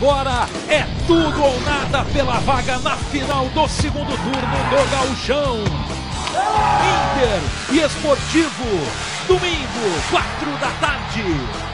agora é tudo ou nada pela vaga na final do segundo turno do Gauchão. Inter e Esportivo, domingo, quatro da tarde.